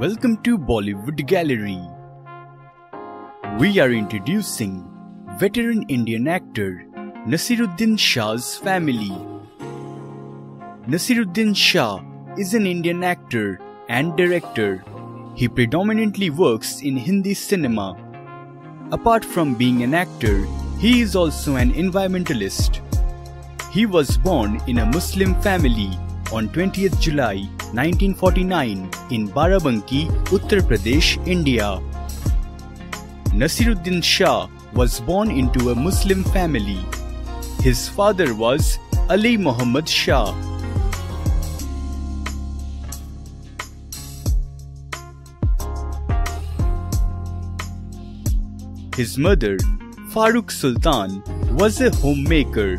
Welcome to Bollywood Gallery. We are introducing veteran Indian actor Nasiruddin Shah's family. Nasiruddin Shah is an Indian actor and director. He predominantly works in Hindi cinema. Apart from being an actor, he is also an environmentalist. He was born in a Muslim family on 20th July 1949 in Barabanki, Uttar Pradesh, India. Nasiruddin Shah was born into a Muslim family. His father was Aley Mohammed Shah. His mother, Farrukh Sultan, was a homemaker.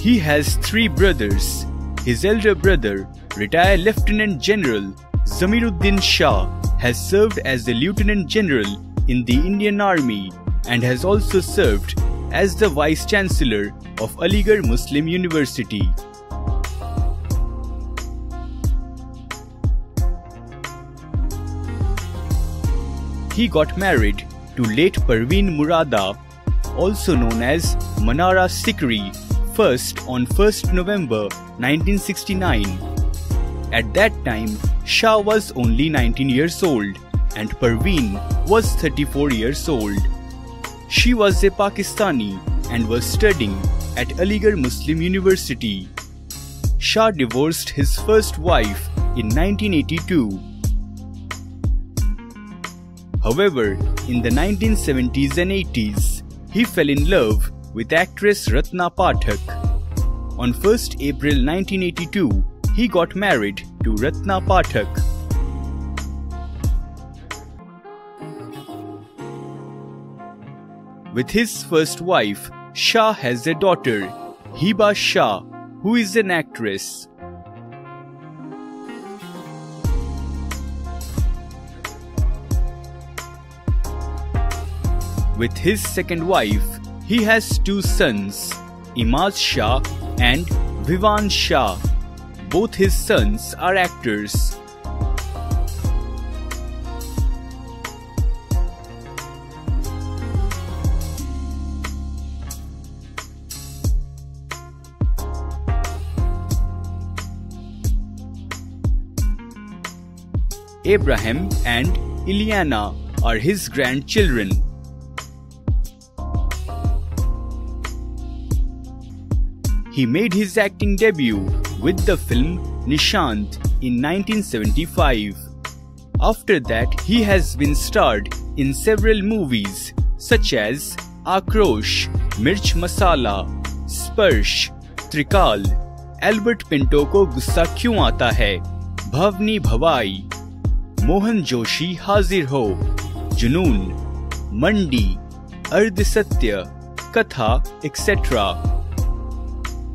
He has three brothers. His elder brother, retired Lieutenant General Zamiruddin Shah, has served as the Lieutenant General in the Indian Army and has also served as the Vice Chancellor of Aligarh Muslim University. He got married to late Parveen Murada, also known as Manara Sikri, first on 1st November 1969. At that time, Shah was only 19 years old and Parveen was 34 years old. She was a Pakistani and was studying at Aligarh Muslim University. Shah divorced his first wife in 1982 However, in the 1970s and 80s, he fell in love with actress Ratna Pathak. On 1st April 1982, he got married to Ratna Pathak. With his first wife, Shah has a daughter, Heeba Shah, who is an actress. With his second wife, he has two sons, Imaad Shah and Vivaan Shah. Both his sons are actors. Abraham and Ileana are his grandchildren. He made his acting debut with the film Nishant in 1975. After that, he has been starred in several movies such as Akrosh, Mirch Masala, Sparsh, Trikal, Albert Pinto को गुस्सा क्यों आता है भवनी भवाई मोहन जोशी हाजिर हो जुनून मंडी अर्ध सत्य कथा etcetera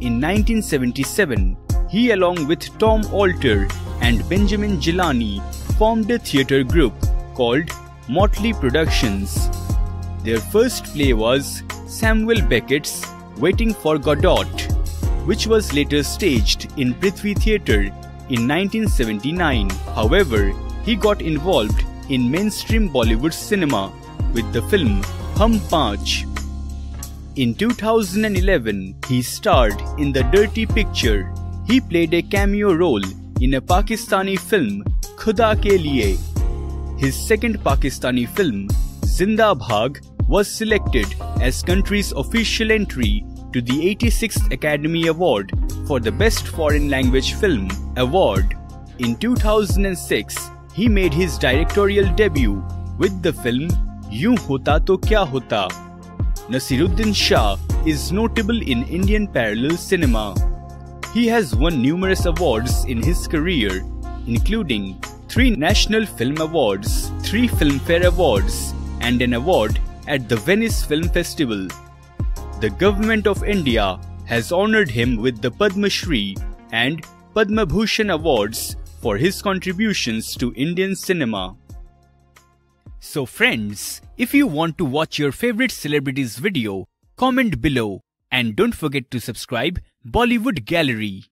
in 1977, he along with Tom Alter and Benjamin Gilani formed a theatre group called Motley Productions. Their first play was Samuel Beckett's Waiting for Godot, which was later staged in Prithvi Theatre in 1979. However, he got involved in mainstream Bollywood cinema with the film Hum Panch in 2011, he starred in The Dirty Picture. He played a cameo role in a Pakistani film, Khuda Ke Liye. His second Pakistani film, Zinda Bhag, was selected as country's official entry to the 86th Academy Award for the Best Foreign Language Film award. In 2006, he made his directorial debut with the film Yun Hota To Kya Hota Naseeruddin Shah is notable in Indian parallel cinema. He has won numerous awards in his career, including three National Film Awards, three Filmfare Awards, and an award at the Venice Film Festival. The Government of India has honored him with the Padma Shri and Padma Bhushan Awards for his contributions to Indian cinema. So friends, if you want to watch your favorite celebrities video, comment below And don't forget to subscribe Bollywood Gallery.